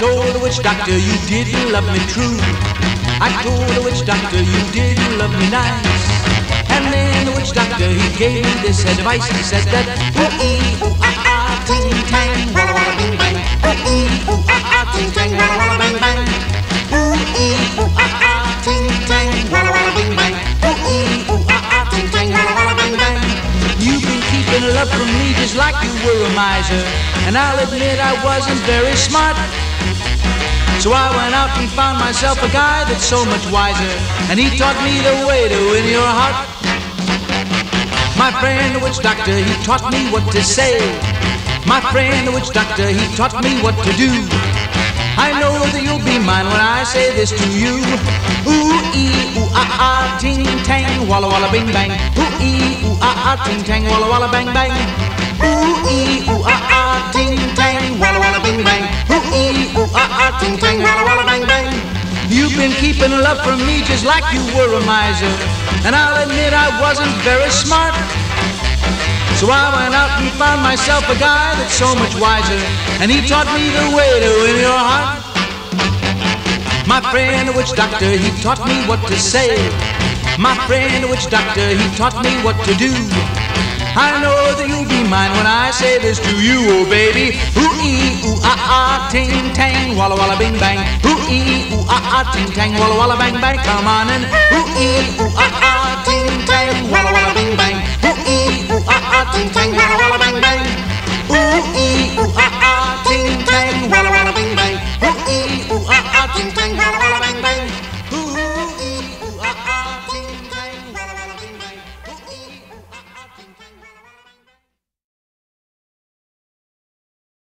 Told the witch doctor you didn't love me true. I told the witch doctor you didn't love me nice. And then the witch doctor he gave me this advice. He said that ooh ee ooh ah ah ting tang walla walla bing bang. Ooh ee ooh ah ah ting tang walla walla bang bang. Ooh ee ooh ah ah ting tang walla walla bing bang. Ooh ee ooh ah ah ting tang walla walla bang bang. You've been keeping love from me just like you were a miser. And I'll admit I wasn't very smart. So I went out and found myself a guy that's so much wiser. And he taught me the way to win your heart. My friend, the witch doctor, he taught me what to say. My friend, the witch doctor, he taught me what to do. I know that you'll be mine when I say this to you. Ooh ee ooh ah ah ting tang walla walla bing bang. Ooh ee ooh ah ah ting tang walla walla bang bang. Been keeping love from me just like you were a miser, and I'll admit I wasn't very smart. So I went out and found myself a guy that's so much wiser, and he taught me the way to win your heart. My friend, the witch doctor, he taught me what to say. My friend, the witch doctor, he taught me what to do. I know that you'll be mine when I say this to you, oh baby. Ooh ee ooh ah ah ting tang walla walla bing bang. Ooh ee ah ting tang walla walla bang bang. Come on and ooh ee ooh ah ah